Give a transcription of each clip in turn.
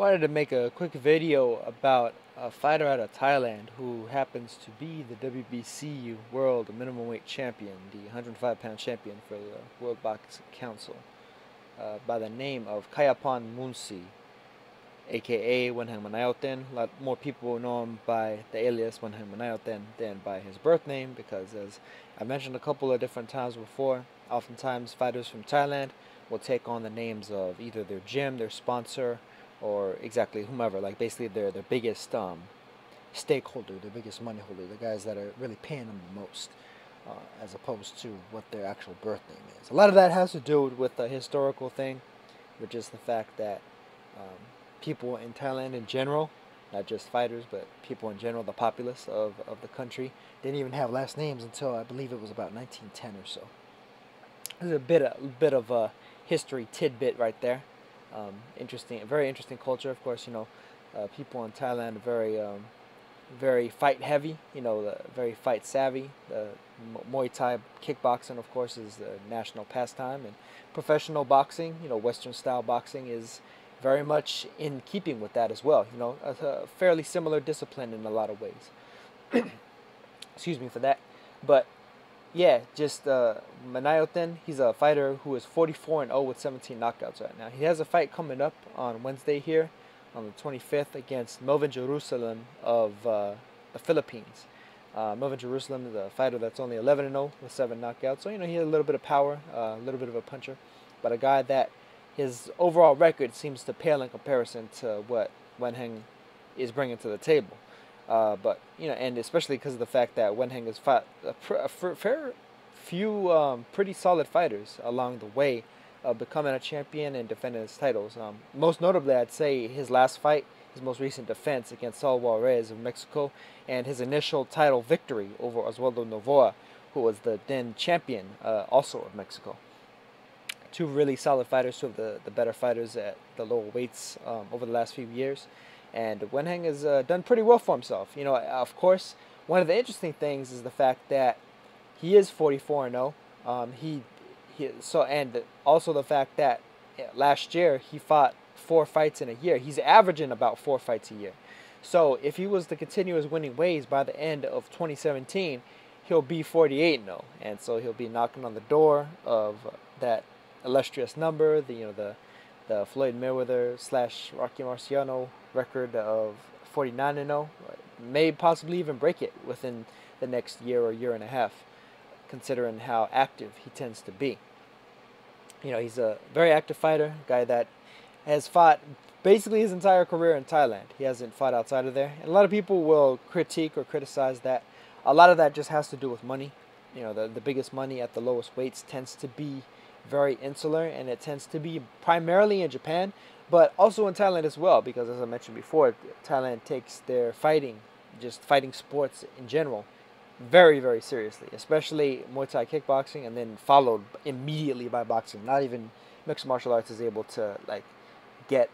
wanted to make a quick video about a fighter out of Thailand who happens to be the WBC World Minimum Weight Champion, the 105 pound champion for the World Boxing Council, uh, by the name of Kayapan Moonsri, aka Wanheng Menayothin. A lot more people know him by the alias Wanheng Menayothin than by his birth name because, as I mentioned a couple of different times before, oftentimes fighters from Thailand will take on the names of either their gym, their sponsor, or exactly whomever, like basically their their biggest um, stakeholder, their biggest money holder, the guys that are really paying them the most, uh, as opposed to what their actual birth name is. A lot of that has to do with the historical thing, which is the fact that um, people in Thailand in general, not just fighters, but people in general, the populace of, of the country, didn't even have last names until I believe it was about 1910 or so. There's a bit a bit of a history tidbit right there. Um, interesting, very interesting culture. Of course, you know, uh, people in Thailand are very, um, very fight heavy. You know, very fight savvy. The Muay Thai kickboxing, of course, is the national pastime, and professional boxing, you know, Western style boxing is very much in keeping with that as well. You know, a, a fairly similar discipline in a lot of ways. Excuse me for that, but yeah, just uh. He's a fighter who is 44 and 0 with 17 knockouts right now. He has a fight coming up on Wednesday here, on the 25th against Melvin Jerusalem of uh, the Philippines. Uh, Melvin Jerusalem is a fighter that's only 11 and 0 with seven knockouts. So you know he has a little bit of power, uh, a little bit of a puncher, but a guy that his overall record seems to pale in comparison to what Wanheng is bringing to the table. Uh, but you know, and especially because of the fact that Wanheng has fought a, pr- fair few um, pretty solid fighters along the way of becoming a champion and defending his titles. Um, most notably, I'd say his last fight, his most recent defense against Saul Juarez of Mexico, and his initial title victory over Oswaldo Novoa, who was the then champion, uh, also of Mexico. Two really solid fighters, two of the, the better fighters at the lower weights um, over the last few years. And Wanheng has uh, done pretty well for himself. You know, of course, one of the interesting things is the fact that he is 44 and 0. Um, he, he so and also the fact that last year he fought four fights in a year. He's averaging about four fights a year. So if he was to continue his winning ways by the end of 2017, he'll be 48 0, and so he'll be knocking on the door of that illustrious number. The you know the the Floyd Mayweather slash Rocky Marciano record of 49 and 0. May possibly even break it within the next year or year and a half, considering how active he tends to be. You know, he's a very active fighter, guy that has fought basically his entire career in Thailand. He hasn't fought outside of there. And a lot of people will critique or criticize that. A lot of that just has to do with money. You know, the, the biggest money at the lowest weights tends to be very insular and it tends to be primarily in Japan, but also in Thailand as well, because as I mentioned before, Thailand takes their fighting, just fighting sports in general, very, very seriously, especially Muay Thai kickboxing and then followed immediately by boxing. Not even mixed martial arts is able to like get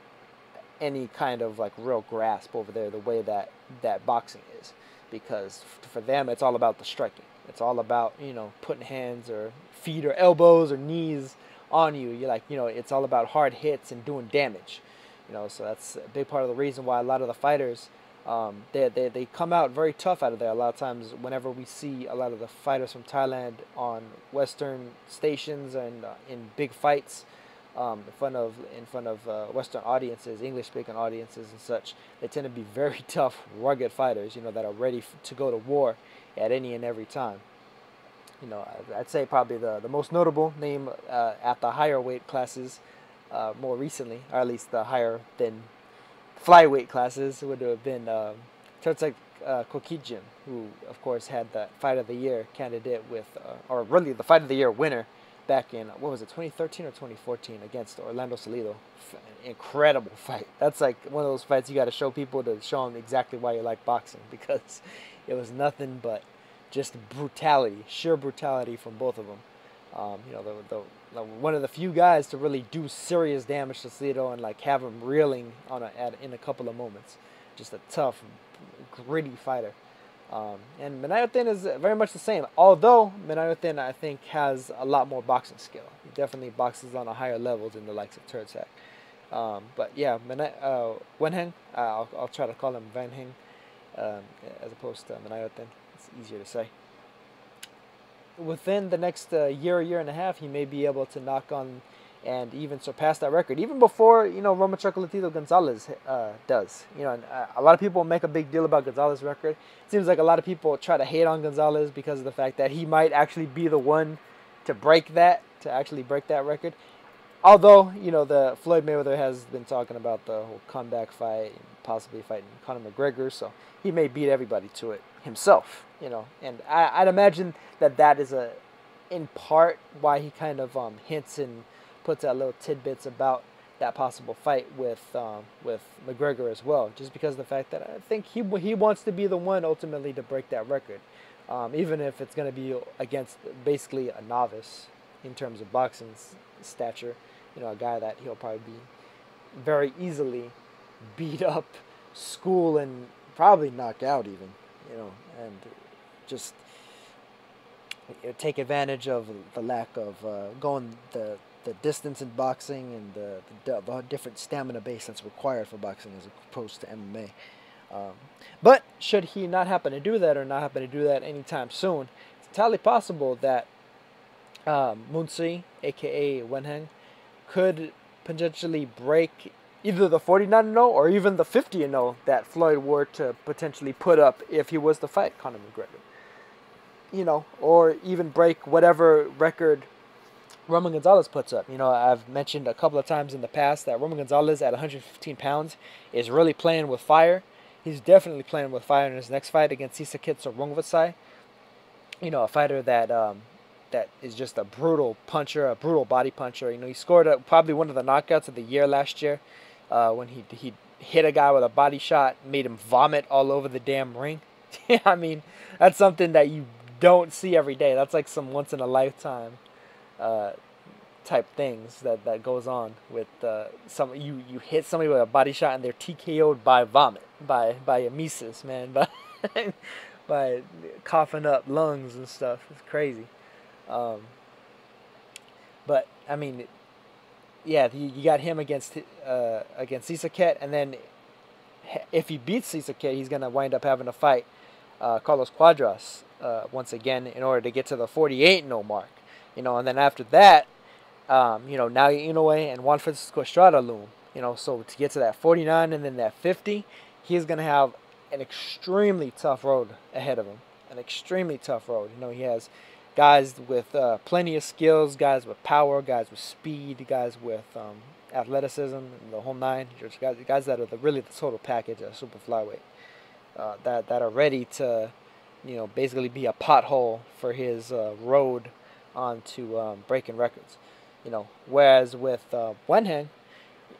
any kind of like real grasp over there the way that that boxing is because for them it's all about the striking it's all about you know putting hands or feet or elbows or knees on you. You're like you know it's all about hard hits and doing damage. You know, so that's a big part of the reason why a lot of the fighters um, they, they they come out very tough out of there. A lot of times, whenever we see a lot of the fighters from Thailand on Western stations and uh, in big fights. Um, in front of in front of uh, Western audiences, English speaking audiences and such, they tend to be very tough, rugged fighters. You know that are ready f- to go to war at any and every time. You know, I'd say probably the, the most notable name uh, at the higher weight classes uh, more recently, or at least the higher than flyweight classes, would have been um, Terdsak uh, Kokietgym, who, of course, had the Fight of the Year candidate with, uh, or really the Fight of the Year winner back in, what was it, 2013 or 2014 against Orlando Salido. Incredible fight. That's like one of those fights you got to show people to show them exactly why you like boxing because it was nothing but just brutality, sheer brutality from both of them. Um, you know, the, the, the, one of the few guys to really do serious damage to Cito and like have him reeling on a, at, in a couple of moments. Just a tough, gritty fighter. Um, and Menayothin is very much the same. Although Menayothin, I think, has a lot more boxing skill. He definitely boxes on a higher level than the likes of Terdsak. Um, but yeah, uh, Wanheng, uh, I'll, I'll try to call him Van Heng um, as opposed to. It's easier to say. Within the next uh, year, year and a half, he may be able to knock on and even surpass that record, even before you know Roman Chocolatito Gonzalez uh, does. You know, and, uh, a lot of people make a big deal about Gonzalez's record. It seems like a lot of people try to hate on Gonzalez because of the fact that he might actually be the one to break that, to actually break that record. Although you know the Floyd Mayweather has been talking about the whole comeback fight, and possibly fighting Conor McGregor, so he may beat everybody to it himself. You know, and I, would imagine that that is a, in part, why he kind of um, hints and puts out little tidbits about that possible fight with um, with McGregor as well, just because of the fact that I think he he wants to be the one ultimately to break that record, um, even if it's going to be against basically a novice in terms of boxing stature, you know, a guy that he'll probably be very easily beat up, school, and probably knock out even, you know, and just take advantage of the lack of uh, going the the distance in boxing and the, the, the, different stamina base that's required for boxing as opposed to MMA. Um, but should he not happen to do that or not happen to do that anytime soon, it's entirely possible that um, Moonsri, aka Wanheng, could potentially break either the 49 0 or even the 50 0 that Floyd were to potentially put up if he was to fight Conor McGregor. You know, or even break whatever record Roman Gonzalez puts up. You know, I've mentioned a couple of times in the past that Roman Gonzalez at 115 pounds is really playing with fire. He's definitely playing with fire in his next fight against Sisaket Rungvisai. You know, a fighter that um, that is just a brutal puncher, a brutal body puncher. You know, he scored a, probably one of the knockouts of the year last year uh, when he he hit a guy with a body shot, made him vomit all over the damn ring. I mean, that's something that you don't see every day. That's like some once in a lifetime uh, type things that, that goes on with uh, some you you hit somebody with a body shot and they're TKO'd by vomit by by emesis man by by coughing up lungs and stuff it's crazy um, but I mean yeah you, you got him against uh, against Sisaket and then if he beats Sisaket he's gonna wind up having to fight uh, Carlos Cuadras uh, once again in order to get to the 48 no mark you know, and then after that, um, you know, now Inoue and Juan Francisco Estrada loom. You know, so to get to that 49 and then that 50, he's going to have an extremely tough road ahead of him. An extremely tough road. You know, he has guys with uh, plenty of skills, guys with power, guys with speed, guys with um, athleticism, the whole nine. Just guys, guys that are the, really the total package of super flyweight. Uh, that that are ready to, you know, basically be a pothole for his uh, road onto um, breaking records. You know, whereas with uh, Wanheng,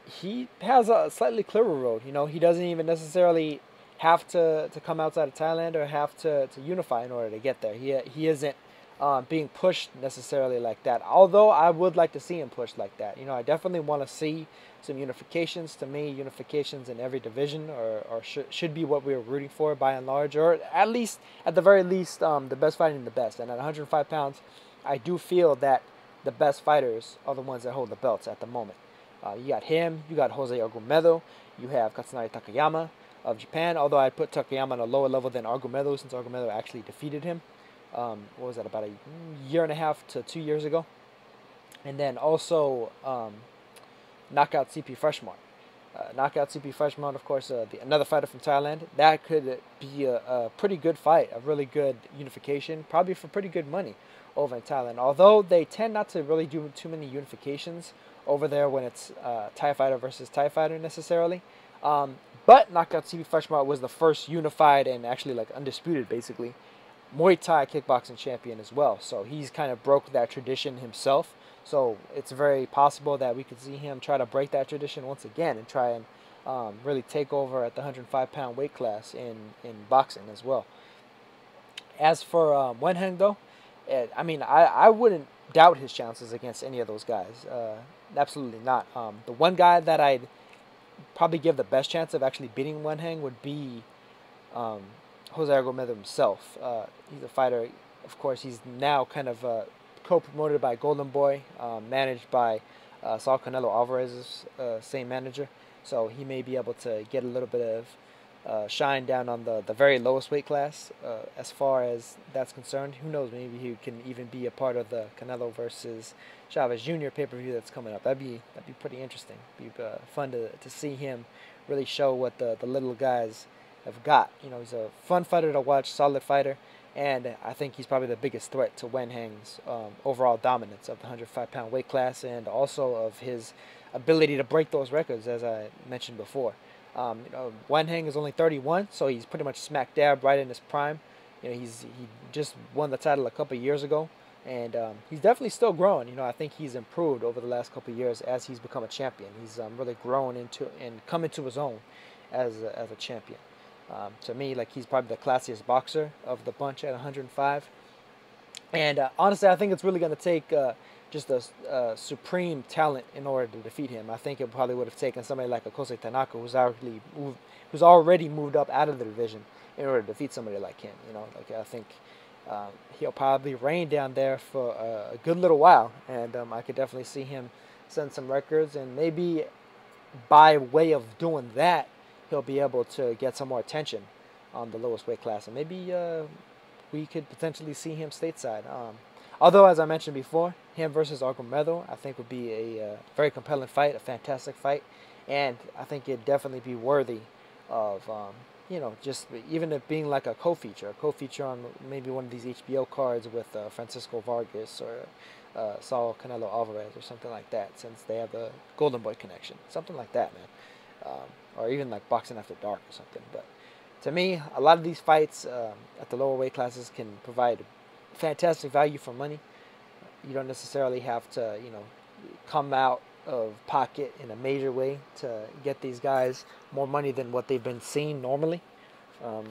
he has a slightly clearer road. You know, he doesn't even necessarily have to, to come outside of Thailand or have to, to unify in order to get there. He, he isn't um, being pushed necessarily like that. Although I would like to see him pushed like that. You know, I definitely want to see some unifications. To me, unifications in every division or, or should, should be what we are rooting for by and large, or at least, at the very least, um, the best fighting the best. And at 105 pounds, I do feel that the best fighters are the ones that hold the belts at the moment. Uh, you got him, you got Jose Argumedo, you have Katsunari Takayama of Japan, although I put Takayama on a lower level than Argumedo since Argumedo actually defeated him. Um, what was that, about a year and a half to two years ago? And then also um, knockout CP Freshmart. Uh, knockout CP Freshmart, of course, uh, the, another fighter from Thailand. That could be a, a pretty good fight, a really good unification, probably for pretty good money over in Thailand. Although they tend not to really do too many unifications over there when it's uh, Thai fighter versus Thai fighter necessarily. Um, but Knockout CP Freshmart was the first unified and actually like undisputed basically Muay Thai kickboxing champion as well. So he's kind of broke that tradition himself. So it's very possible that we could see him try to break that tradition once again and try and um, really take over at the 105 pound weight class in, in boxing as well. As for um, Wanheng though, I mean, I, I wouldn't doubt his chances against any of those guys. Uh, absolutely not. Um, the one guy that I'd probably give the best chance of actually beating Wanheng would be um, Jose Argumedo himself. Uh, he's a fighter. Of course, he's now kind of uh, co-promoted by Golden Boy, um, managed by uh, Saul Canelo Alvarez's uh, same manager, so he may be able to get a little bit of uh, shine down on the, the very lowest weight class uh, as far as that's concerned. Who knows? Maybe he can even be a part of the Canelo versus Chavez Jr. pay per view that's coming up. That'd be that'd be pretty interesting. Be uh, fun to to see him really show what the the little guys have got. You know, he's a fun fighter to watch, solid fighter, and I think he's probably the biggest threat to Wanheng's um, overall dominance of the 105 pound weight class and also of his ability to break those records, as I mentioned before. Um, you know, Wanheng is only 31, so he's pretty much smack dab right in his prime. You know, he's he just won the title a couple years ago, and um, he's definitely still growing. You know, I think he's improved over the last couple years as he's become a champion. He's um, really grown into and come into his own as a, as a champion. Um, to me, like he's probably the classiest boxer of the bunch at 105. And uh, honestly, I think it's really going to take uh, just a, supreme talent in order to defeat him. I think it probably would have taken somebody like a Kosei Tanaka, who's already moved, who's already moved up out of the division, in order to defeat somebody like him. You know, like I think um, he'll probably reign down there for a, a good little while, and um, I could definitely see him send some records, and maybe by way of doing that, he'll be able to get some more attention on the lowest weight class, and maybe uh, we could potentially see him stateside. Um, Although, as I mentioned before, him versus Argumedo, I think would be a uh, very compelling fight, a fantastic fight, and I think it'd definitely be worthy of, um, you know, just even it being like a co-feature, a co-feature on maybe one of these HBO cards with uh, Francisco Vargas or uh, Saul Canelo Alvarez or something like that, since they have the Golden Boy connection, something like that, man, um, or even like Boxing After Dark or something. But to me, a lot of these fights um, at the lower weight classes can provide fantastic value for money. You don't necessarily have to, you know, come out of pocket in a major way to get these guys more money than what they've been seeing normally. Um,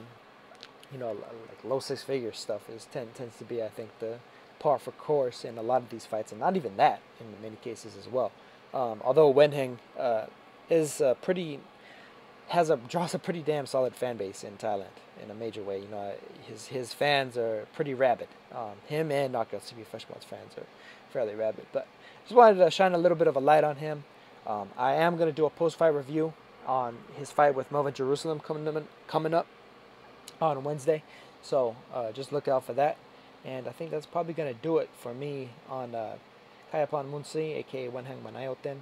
you know, like low six figure stuff is tend, tends to be, I think, the par for course in a lot of these fights, and not even that in many cases as well. Um, although Wanheng uh, is uh, pretty has a draws a pretty damn solid fan base in Thailand in a major way. You know, his his fans are pretty rabid. Um, him and Knockout CP Freshmart's fans are fairly rabid. But just wanted to shine a little bit of a light on him. Um, I am going to do a post-fight review on his fight with Melvin Jerusalem coming up, coming up on Wednesday. So uh, just look out for that. And I think that's probably going to do it for me on uh, Moonsri, aka Wanheng Menayothin.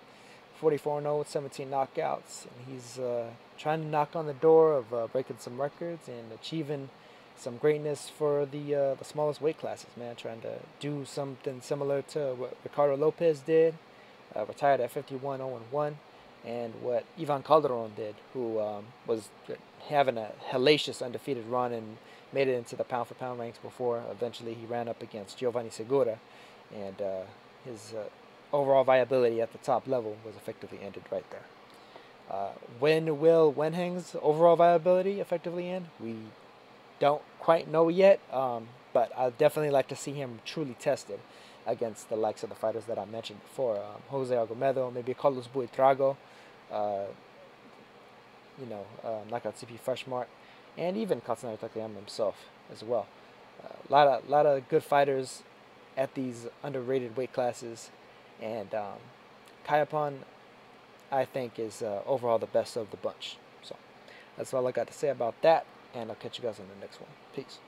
44 0 17 knockouts. And he's uh, trying to knock on the door of uh, breaking some records and achieving some greatness for the uh, the smallest weight classes, man. Trying to do something similar to what Ricardo Lopez did, uh, retired at 51 0 1, and what Ivan Calderon did, who um, was having a hellacious undefeated run and made it into the pound for pound ranks before. Eventually, he ran up against Giovanni Segura, and uh, his uh, overall viability at the top level was effectively ended right there. Uh, when will Wanheng's overall viability effectively end? We don't quite know yet, um, but I'd definitely like to see him truly tested against the likes of the fighters that I mentioned before. Um, Jose Argumedo, maybe Carlos Buitrago, uh, you know, uh, knockout CP Freshmart, and even Katsunari Takayama himself as well. A uh, lot of lot of good fighters at these underrated weight classes and um, Kayapan, I think, is uh, overall the best of the bunch. So that's all I got to say about that, and I'll catch you guys on the next one. Peace.